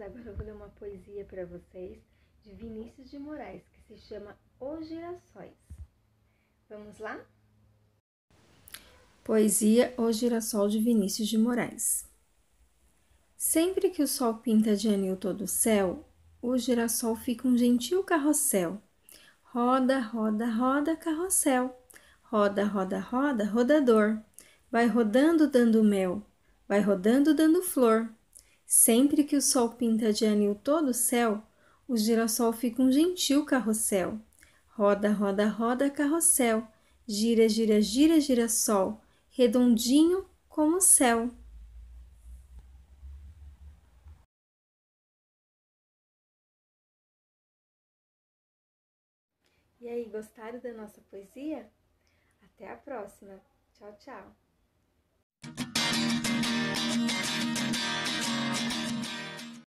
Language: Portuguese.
agora eu vou ler uma poesia para vocês de Vinícius de Moraes, que se chama Os Girassóis. Vamos lá? Poesia O Girassol de Vinícius de Moraes. Sempre que o sol pinta de anil todo o céu, o girassol fica um gentil carrossel. Roda, roda, roda, carrossel. Roda, roda, roda, rodador. Vai rodando dando mel, vai rodando dando flor. Sempre que o sol pinta de anil todo o céu, o girassol fica um gentil carrossel. Roda, roda, roda, carrossel. Gira, gira, gira, girassol. Redondinho como o céu. E aí, gostaram da nossa poesia? Até a próxima. Tchau, tchau.